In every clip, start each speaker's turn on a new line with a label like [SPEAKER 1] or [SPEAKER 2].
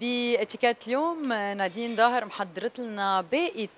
[SPEAKER 1] باتيكيت اليوم نادين ظاهر محضرة لنا باقي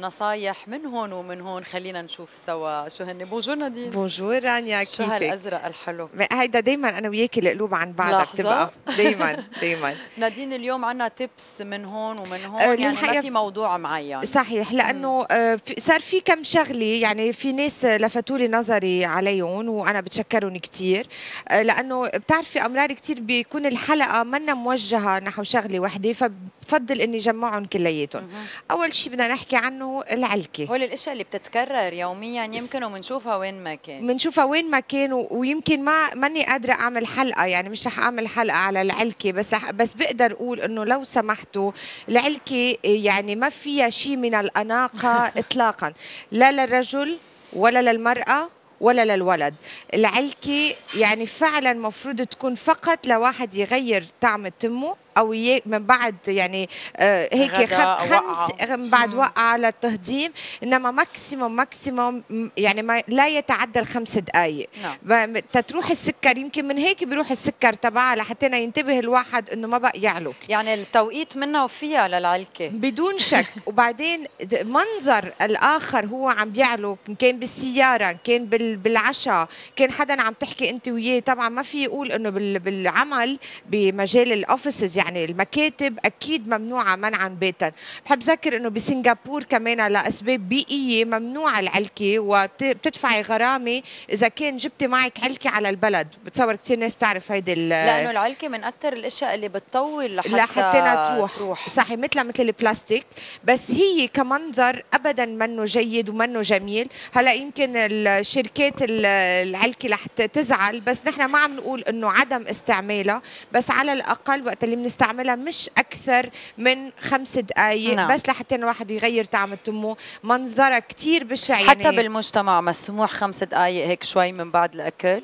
[SPEAKER 1] نصايح من هون ومن هون. خلينا نشوف سوا شو هن bonjour نادين.
[SPEAKER 2] bonjour رانيا
[SPEAKER 1] شو
[SPEAKER 2] كيفك؟
[SPEAKER 1] هالأزرق الحلو؟
[SPEAKER 2] هيدا دايما أنا وياكي القلوب عن بعضها. بتبقى دايما دايما.
[SPEAKER 1] نادين اليوم عنا tips من هون ومن هون.
[SPEAKER 2] آه،
[SPEAKER 1] يعني ما في موضوع معين.
[SPEAKER 2] صحيح لأنه آه، صار في كم شغلة يعني في ناس لفتوا لي نظري عليهم وأنا بتشكرهم كثير لأنه بتعرفي أمرار كثير بيكون الحلقة منا موجهة نحو شغلة وحدة فبفضل إني جمعهم كلياتهم. أول شيء بدنا نحكي عنه العلكة.
[SPEAKER 1] هول الأشياء اللي بتتكرر يوميا يمكن وبنشوفها وين ما كان.
[SPEAKER 2] بنشوفها وين ما كان ويمكن ما ماني قادرة أعمل حلقة يعني مش رح أعمل حلقة على العلكة بس بس بقدر أقول إنه لو سمحتوا العلكة يعني ما فيها شيء من الأناقة اطلاقا. لا للرجل ولا للمرأة ولا للولد. العلكة يعني فعلا مفروض تكون فقط لواحد يغير طعم تمه أو من بعد يعني آه هيك خمس. من بعد
[SPEAKER 1] مم.
[SPEAKER 2] وقعة للتهضيم إنما maximum maximum يعني ما لا يتعدى الخمس دقائق
[SPEAKER 1] نعم.
[SPEAKER 2] تتروح السكر يمكن من هيك بيروح السكر تبعها لحتى ينتبه الواحد إنه ما بقى يعلق
[SPEAKER 1] يعني التوقيت منها وفيها للعلكة.
[SPEAKER 2] بدون شك. وبعدين منظر الآخر هو عم بيعلق إن كان بالسيارة كان بال- بالعشاء كان حدا عم تحكي أنت وياه. طبعا ما في يقول إنه بال- بالعمل بمجال ال offices يعني المكاتب أكيد ممنوعة منعا باتا بحب ذكر إنه بسنغافور كمان لاسباب بيئية ممنوع العلكة وبتدفعي غرامة. إذا كان جبتي معك علكة على البلد بتصور كثير ناس بتعرف هيدي
[SPEAKER 1] لأنه العلكة من أكثر الأشياء اللي بتطول لحتى,
[SPEAKER 2] لحتى تروح.
[SPEAKER 1] تروح.
[SPEAKER 2] صحيح مثلها مثل البلاستيك بس هي كمنظر ابدا منه جيد ومنه جميل. هلأ يمكن الشركات ال- العلكة رح تزعل بس نحن ما عم نقول إنه عدم استعمالها بس على الأقل وقت اللي بنستعملها مش أكثر من خمس دقائق
[SPEAKER 1] نعم.
[SPEAKER 2] بس لحتى الواحد يغير طعم تمه منظرها كتير بشع
[SPEAKER 1] حتى
[SPEAKER 2] يعني.
[SPEAKER 1] بالمجتمع مسموح خمس دقائق هيك شوي من بعد الأكل؟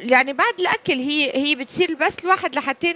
[SPEAKER 2] يعني بعد الأكل هي هي بتصير بس الواحد لحتى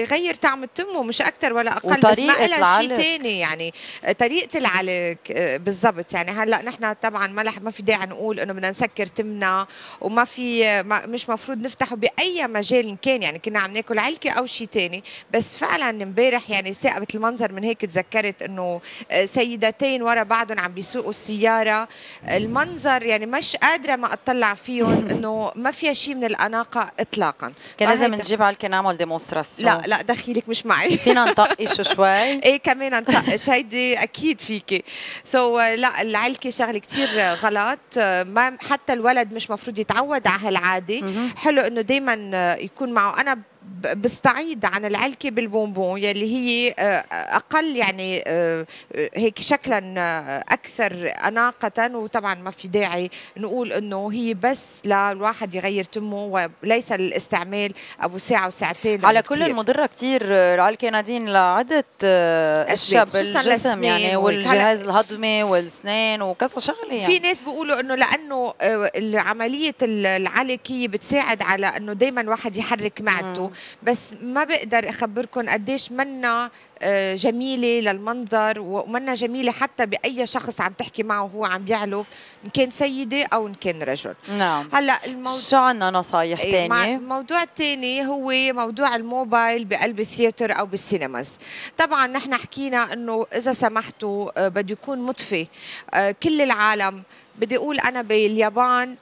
[SPEAKER 2] يغير طعم تمه مش أكثر ولا أقل. بس ما لها شيء. ثاني يعني. طريقة العلق آه، بالضبط. يعني هلأ نحن طبعا ما لح ما في داعي نقول إنه بدنا نسكر تمنا وما في ما مش مفروض نفتحه بأي مجال كان. يعني كنا عم ناكل علكه أو شيء ثاني بس فعلا امبارح يعني ثاقبت المنظر من هيك تذكرت إنه آه، سيدتين ورا بعضهم عم بيسوقوا السيارة. المنظر يعني مش قادرة ما أطلع فيهم إنه ما فيها شيء من الأناقة اطلاقا.
[SPEAKER 1] كان لازم نجيب علكه نعمل démonstration
[SPEAKER 2] لا لا دخيلك مش معي.
[SPEAKER 1] فينا نطقش شوي.
[SPEAKER 2] إيه كمان انطقش هيدي أكيد فيكي. so so, لا العلكة شغلة كتير غلط. آه، ما حتى الولد مش مفروض يتعود على
[SPEAKER 1] هالعادة.
[SPEAKER 2] حلو إنه دائما يكون معه. أنا بستعيض عن العلكة بالبونبون يلي هي آه، أقل يعني آه، آه، هيك شكلا آه، أكثر أناقة وطبعا ما في داعي نقول إنه هي بس للواحد يغير تمه وليس للاستعمال أبو ساعة وساعتين
[SPEAKER 1] على
[SPEAKER 2] لأنه
[SPEAKER 1] كل. المضرة كتير آه، العلكة نادين لعدة آه،
[SPEAKER 2] خصوصاً
[SPEAKER 1] بالجسم يعني. والجهاز الهضمي والاسنان وكذا شغلة يعني
[SPEAKER 2] في ناس بيقولوا إنه لأنه آه، عمليه ال- العلك هي بتساعد على إنه دائما الواحد يحرك معدته. بس ما بقدر اخبركم قديش منا آه، جميلة للمنظر ومنا جميلة حتى بأي شخص عم تحكي معه وهو عم بيعلق إن كان سيدة أو إن كان رجل.
[SPEAKER 1] نعم.
[SPEAKER 2] هلأ الموضوع
[SPEAKER 1] شو عنا نصايح
[SPEAKER 2] إيه، مع-
[SPEAKER 1] تانية؟
[SPEAKER 2] الموضوع الثاني هو موضوع الموبايل بقلب ال theatre أو بال cinemas. طبعا نحن حكينا إنه إذا سمحتوا آه، بده يكون مطفي. آه، كل العالم بدي أقول أنا باليابان ال-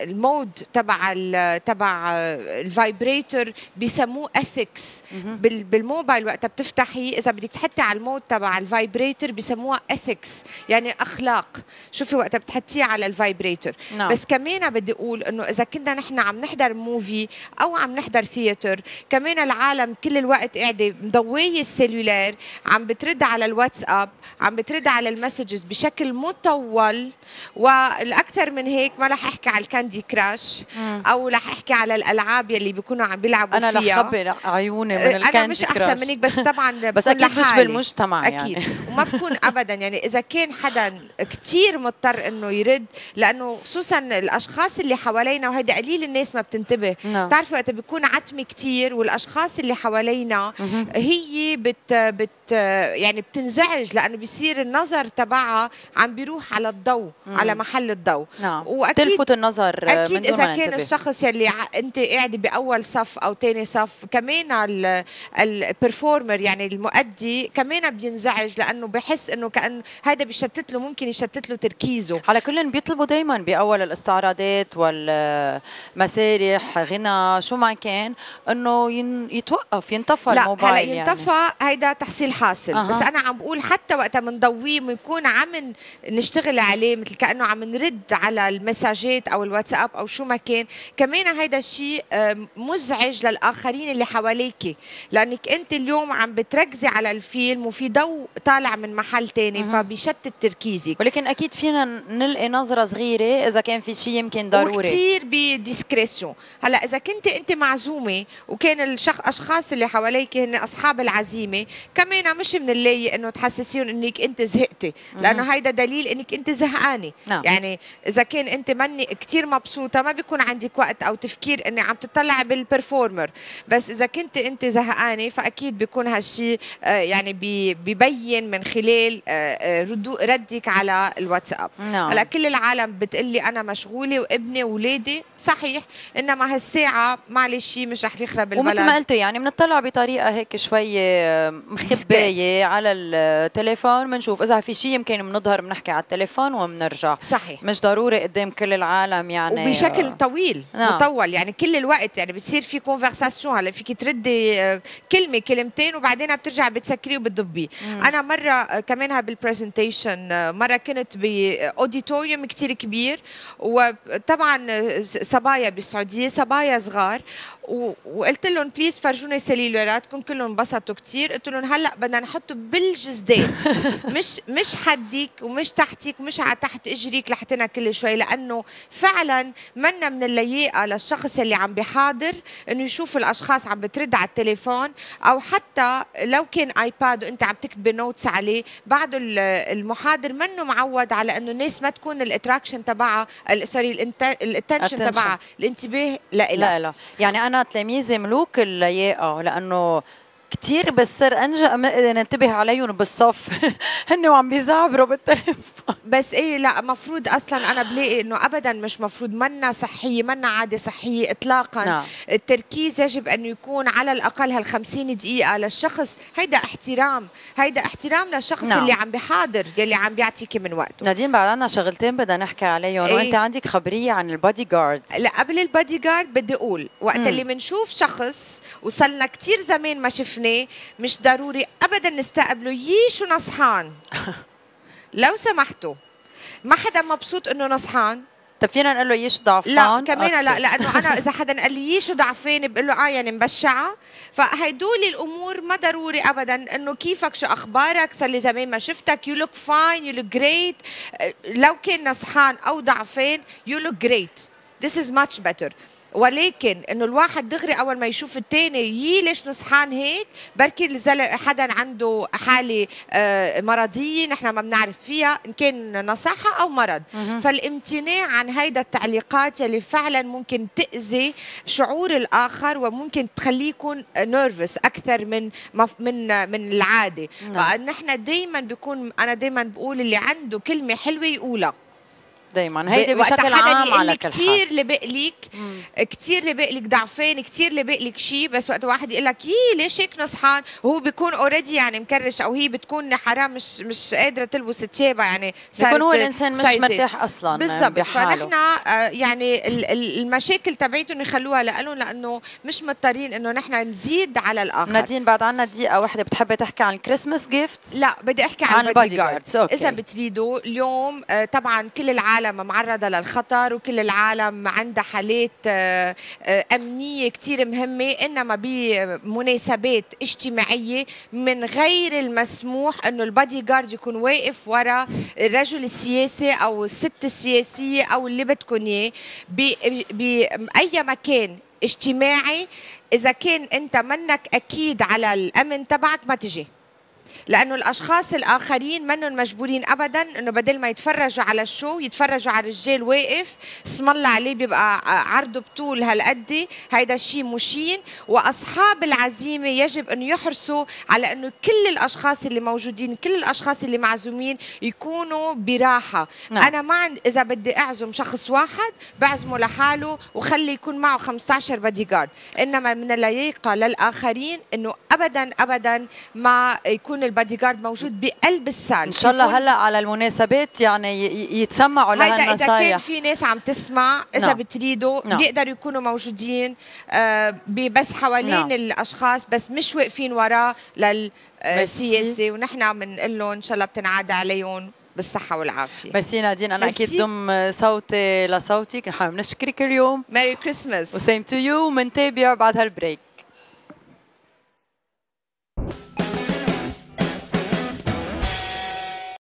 [SPEAKER 2] ال mode تبع ال- تبع آه، ال vibrator
[SPEAKER 1] بيسموه
[SPEAKER 2] ethics بالموبايل وقتها بتفتحي إذا بدك تحطي على ال mode تبع ال vibrator بيسموها ethics يعني أخلاق. شوفي وقتها بتحطيه على ال vibrator
[SPEAKER 1] نعم.
[SPEAKER 2] بس كمان بدي أقول إنه إذا كنا نحن عم نحضر movie أو عم نحضر theatre كمان العالم كل الوقت قاعدة مضوية ال cellular عم بترد على الواتساب عم بترد على ال messages بشكل مطول والأكثر من هيك ما رح أحكي على ال Candy
[SPEAKER 1] Crush.
[SPEAKER 2] أو رح أحكي على الألعاب يلي بيكونوا عم بيلعبوا
[SPEAKER 1] أنا
[SPEAKER 2] فيها.
[SPEAKER 1] رح خبي عيوني من
[SPEAKER 2] أنا
[SPEAKER 1] ال Candy
[SPEAKER 2] مش أحسن
[SPEAKER 1] Crush.
[SPEAKER 2] منك بس طبعا
[SPEAKER 1] بس أكيد مش. بالمجتمع
[SPEAKER 2] أكيد.
[SPEAKER 1] يعني
[SPEAKER 2] وما بكون ابدا. يعني إذا كان حدا كثير مضطر إنه يرد لأنه خصوصا الأشخاص اللي حوالينا وهيدا قليل الناس ما بتنتبه.
[SPEAKER 1] نعم.
[SPEAKER 2] بتعرفي وقت بيكون عتمه كثير والأشخاص اللي حوالينا هي بت بت يعني بتنزعج لأنه بيصير النظر تبعها عم بيروح على الضوء على محل الضوء
[SPEAKER 1] نعم
[SPEAKER 2] وأكيد
[SPEAKER 1] تلفت النظر
[SPEAKER 2] أكيد
[SPEAKER 1] إذا
[SPEAKER 2] كان
[SPEAKER 1] ننتبه.
[SPEAKER 2] الشخص يلي أنت قاعدة بأول صف أو ثاني صف كمان البرفورمر يعني المؤدي كمان بينزعج لأنه بحس إنه كأن هذا بيشتت له ممكن يشتت له تركيزه
[SPEAKER 1] على كل بيطلبوا دائما بأول الاستعراضات والمسارح غنى شو ما كان إنه يتوقف ينطفى
[SPEAKER 2] لا
[SPEAKER 1] الموبايل
[SPEAKER 2] هلا
[SPEAKER 1] يعني.
[SPEAKER 2] ينطفى هيدا تحصيل حاصل.
[SPEAKER 1] أها.
[SPEAKER 2] بس أنا عم بقول حتى وقت بنضويه بنكون عم نشتغل عليه مثل كأنه عم نرد على المساجات أو الواتساب أو شو ما كان. كمان هيدا الشيء مزعج للآخرين اللي حواليك. لأنك أنت اليوم عم بتركزي على الفيلم وفي ضوء طالع من محل تاني
[SPEAKER 1] مهم.
[SPEAKER 2] فبيشتت تركيزك.
[SPEAKER 1] ولكن أكيد فينا نلقي نظرة صغيرة إذا كان في شيء يمكن ضروري.
[SPEAKER 2] وكثير بديسكريسيون. هلأ إذا كنت أنت معزومة وكان الشخ أشخاص اللي حواليك هن أصحاب العزيمة كمان مش من اللايق إنه تحسسيهم إنك أنت زهقتي. لأنه هيدا دليل إنك أنت زهقانة.
[SPEAKER 1] نعم.
[SPEAKER 2] يعني إذا كان أنت مني كثير مبسوطة ما بيكون عندك وقت أو تفكير إني عم تطلع بالبرفورمر بس إذا كنت أنت زهقانة فأكيد بيكون هالشيء آه، يعني بي- ببين من خلال آه، آه، ردو ردك على الواتساب.
[SPEAKER 1] نعم.
[SPEAKER 2] هلأ كل العالم بتقلي أنا مشغولة وابني واولادي صحيح. إنما هالساعة معلش شيء مش رح يخرب البلد
[SPEAKER 1] ومثل ما قلتي يعني بنطلع بطريقة هيك شوي مخبايه على التليفون. بنشوف إذا في شيء يمكن بنظهر بنحكي على التليفون وبنرجع
[SPEAKER 2] صحيح.
[SPEAKER 1] مش ضروري قدام كل العالم يعني.
[SPEAKER 2] وبشكل طويل
[SPEAKER 1] نعم.
[SPEAKER 2] مطول. يعني كل الوقت يعني بتصير في conversation هلا فيك تردي آه، كلمة كلمتين وبعدين بترجع بتسكريه وبتضبيه أنا مرة آه، كمان بال presentation مرة كنت ب auditorium كتير كبير. وطبعا آه، صبايا بالسعودية صبايا صغار. وقلت لهم please فرجوني سيلولاراتكم كلهم انبسطوا كتير. قلت لهم هلأ بدنا نحطه بالجزدان مش مش حدك ومش تحتك ومش على تحت اجريك لحتنا كل شوي لأنه فعلا منا من اللياقة للشخص اللي عم بيحاضر إنه يشوف الأشخاص عم بترد على التليفون أو حتى لو كان iPad وأنت عم تكتبي notes عليه بعده ال- المحاضر منه معود على إنه الناس ما تكون ال attraction تبعها sorry ال
[SPEAKER 1] attention.
[SPEAKER 2] تبعها الانتباه
[SPEAKER 1] لا لا يعني أنا تلاميذي ملوك اللياقة لأنه كثير بالسر أنجا م- ننتبه عليهم بالصف هن وعم بيزعبروا بالتليفون
[SPEAKER 2] بس إيه لا مفروض أصلا أنا بلاقي إنه ابدا مش مفروض منا صحيه منا عادة صحيه اطلاقا
[SPEAKER 1] نعم.
[SPEAKER 2] التركيز يجب أن يكون على الأقل هال 50 دقيقة للشخص هيدا احترام هيدا احترام للشخص
[SPEAKER 1] نعم.
[SPEAKER 2] اللي عم بحاضر يلي عم بيعطيكي من وقته
[SPEAKER 1] نادين بعد عنا شغلتين بدنا نحكي عليهم
[SPEAKER 2] إيه؟
[SPEAKER 1] وأنت عندك خبرية عن البادي جاردز
[SPEAKER 2] لا قبل البادي جارد بدي أقول وقت
[SPEAKER 1] مم.
[SPEAKER 2] اللي بنشوف شخص وصلنا كتير زمان ما شفناه مش ضروري ابدا نستقبله. يي شو نصحان. لو سمحتوا. ما حدا مبسوط إنه نصحان؟
[SPEAKER 1] طب فينا نقول له يش ضعفان؟
[SPEAKER 2] لا كمان لا. لأنه أنا إذا حدا قال لي شو ضعفان بقول له آه يعني مبشعة. فهدول الأمور ما ضروري ابدا. إنه كيفك؟ شو أخبارك؟ صار لي زمان ما شفتك. you look fine you look great لو كان نصحان أو ضعفان you look great This is much better. ولكن إنه الواحد دغري أول ما يشوف الثاني يي ليش نصحان هيك؟ بركي حدا عنده حالة آه، مرضية نحن ما بنعرف فيها إن كان نصحه أو مرض. فالامتناع عن هيدا التعليقات يلي فعلا ممكن تأذي شعور الآخر وممكن تخليه يكون نيرفس أكثر من من من العادة.
[SPEAKER 1] نعم.
[SPEAKER 2] فنحن دائما بيكون أنا دائما بقول اللي عنده كلمة حلوة يقولها.
[SPEAKER 1] دايما. هيدي بشكل عام على كل
[SPEAKER 2] كثير اللي بقلك كثير اللي بقلك ضعفان كثير اللي بقلك شيء بس وقت واحد يقول لك يي ليش هيك نصحان؟ وهو بيكون already يعني مكرش أو هي بتكون حرام مش مش قادرة تلبس تيابه يعني
[SPEAKER 1] بيكون هو الإنسان مش
[SPEAKER 2] at ease.
[SPEAKER 1] مرتاح أصلا
[SPEAKER 2] بالضبط. فنحن آه، يعني ال- ال- المشاكل تبعيتهم يخلوها لهم لأنه مش مضطرين إنه نحن نزيد على الآخر.
[SPEAKER 1] نادين بعد عنا دقيقة واحدة بتحبي تحكي عن ال Christmas gifts
[SPEAKER 2] لا بدي أحكي
[SPEAKER 1] عن
[SPEAKER 2] عن البادي جارد. إذا بتريدوا اليوم آه، طبعا كل العالم معرضة للخطر وكل العالم عندها حالات آه، آه، أمنية كثير مهمة إنما بمناسبات اجتماعية من غير المسموح إنه البادي جارد يكون واقف ورا الرجل السياسي أو الست السياسية أو اللي بدكم إياه. ب- باي مكان اجتماعي إذا كان أنت منك أكيد على الأمن تبعك ما تجي. لأنه الأشخاص الآخرين منهم مجبورين ابدا إنه بدل ما يتفرجوا على الشو يتفرجوا على الرجال واقف اسم الله عليه بيبقى عرضه بطول هالقد. هيدا الشيء مشين وأصحاب العزيمة يجب إنه يحرصوا على إنه كل الأشخاص اللي موجودين كل الأشخاص اللي معزومين يكونوا براحة. نعم. أنا ما عند إذا بدي أعزم شخص واحد بعزمه لحاله وخلي يكون معه 15 بادي جارد. إنما من اللياقة للآخرين إنه ابدا ابدا ما يكون البادي جارد موجود بقلب ال
[SPEAKER 1] salle. إن شاء الله هلأ على المناسبات يعني يتسمعوا لها
[SPEAKER 2] هيدا إذا كان في ناس عم تسمع إذا
[SPEAKER 1] نعم.
[SPEAKER 2] بتريدوا نعم. بيقدروا يكونوا موجودين آه بس حوالين نعم. الأشخاص بس مش واقفين وراه للسياسه ونحن بنقول لهم إن شاء الله بتنعاد عليهم بالصحة والعافية.
[SPEAKER 1] ميرسي نادين أنا أكيد ضم صوتي لصوتك. نحن بنشكرك اليوم.
[SPEAKER 2] Merry Christmas
[SPEAKER 1] و same to you ومنتابع بعد هال break.